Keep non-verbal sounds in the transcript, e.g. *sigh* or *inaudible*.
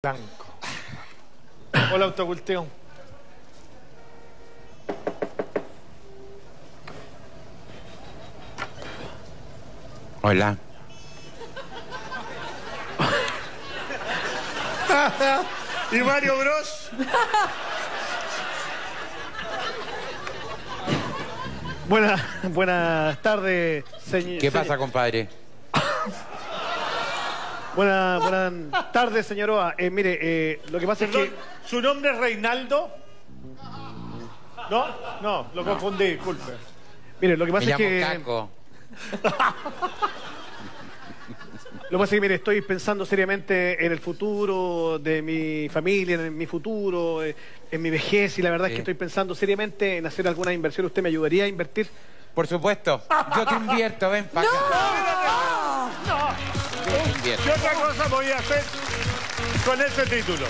Blanco. Hola, autocultivo. Hola. *laughs* ¿Y Mario Bros? Buenas, buenas tardes, señor. ¿Qué pasa, compadre? *laughs* Buenas, buenas tardes, señor Oa. Eh, mire, eh, lo que pasa es que... ¿su nombre es Reinaldo? ¿No? No, lo confundí, disculpe. Mire, lo que Me pasa es llamo que... Caco. *laughs* Lo que pasa es que, mire, estoy pensando seriamente en el futuro de mi familia, en mi futuro, eh, en mi vejez, y la verdad es Sí. que estoy pensando seriamente en hacer alguna inversión. ¿Usted me ayudaría a invertir? Por supuesto. Yo te invierto, ven para acá. ¿Qué otra cosa voy a hacer con ese título?